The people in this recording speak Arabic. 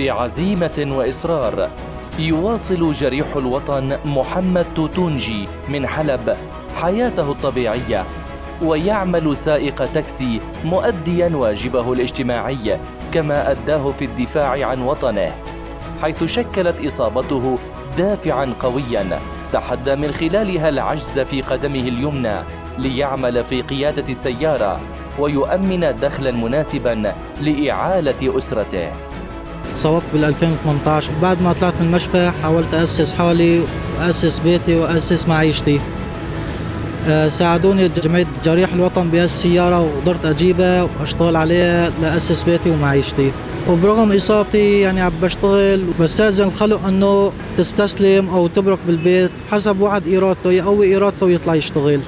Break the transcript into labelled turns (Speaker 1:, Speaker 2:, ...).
Speaker 1: بعزيمة وإصرار. يواصل جريح الوطن محمد توتونجي من حلب. حياته الطبيعية. ويعمل سائق تاكسي مؤديا واجبه الاجتماعي كما أداه في الدفاع عن وطنه. حيث شكلت إصابته دافعا قويا. تحدى من خلالها العجز في قدمه اليمنى ليعمل في قيادة السيارة ويؤمن دخلا مناسبا لإعالة أسرته.
Speaker 2: تسوقت بال 2018 بعد ما طلعت من المشفى حاولت أسس حالي وأسس بيتي وأسس معيشتي. آه، ساعدوني جمعية جريح الوطن بهالسيارة السيارة وقدرت أجيبها وأشتغل عليها لأسس بيتي ومعيشتي. وبرغم إصابتي يعني عم بشتغل بستأذن الخلق أنه تستسلم أو تبرك بالبيت حسب وعد إرادته يقوي إرادته ويطلع يشتغل.